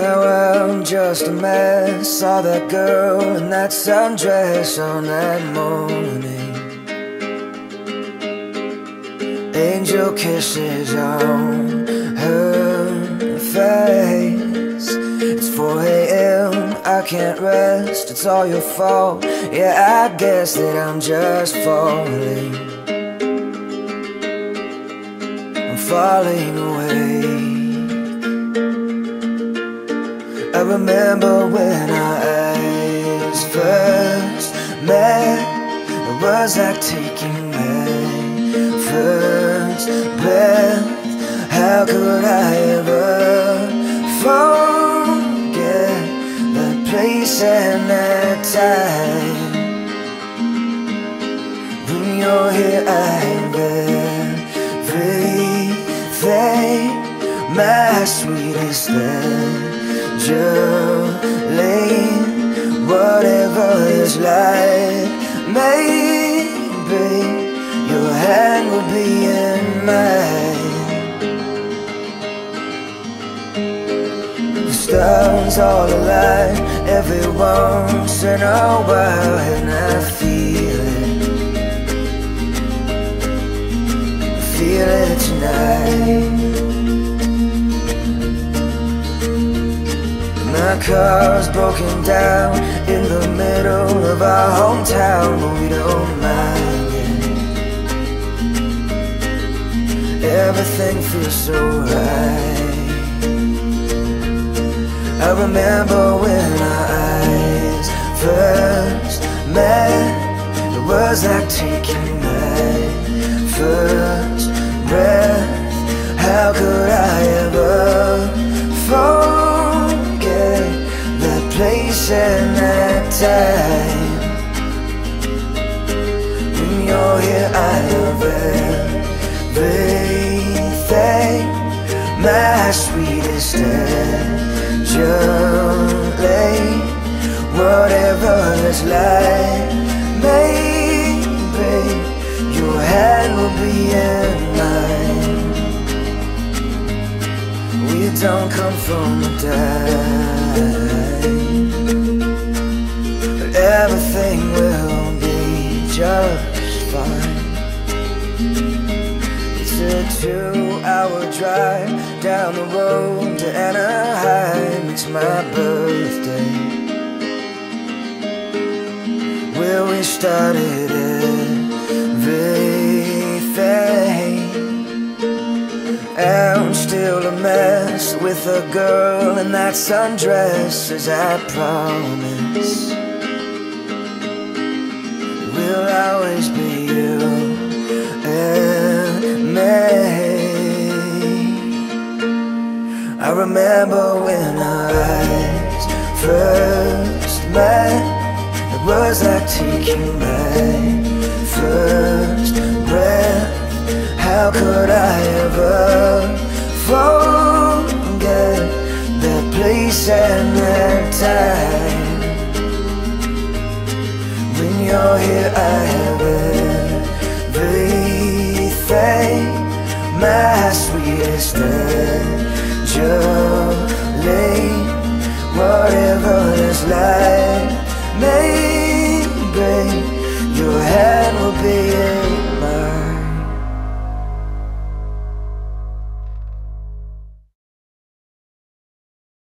Now I'm just a mess. Saw that girl in that sundress on that morning. Angel kisses on her face. It's 4 a.m. I can't rest. It's all your fault. Yeah, I guess that I'm just falling. I'm falling away. I remember when our eyes first met It was like taking my first breath. How could I ever forget that place and that time? When you're here I have everything. My sweetest Angeline, whatever is like, maybe your hand will be in mine. The stars all align every once in a while, and My car's broken down in the middle of our hometown, but we don't mind it. Everything feels so right. I remember when our eyes first met. It was like taking my first place that time. When you're here I love everything. My sweetest Angeline Whatever is like. Maybe Your hand will be in mine. We don't come from the dime two-hour drive down the road to Anaheim. It's my birthday. Where we started everything. I'm still a mess with a girl in that sundress, as I promised I remember when our eyes first met. It was like taking my first breath. How could I ever forget that place and that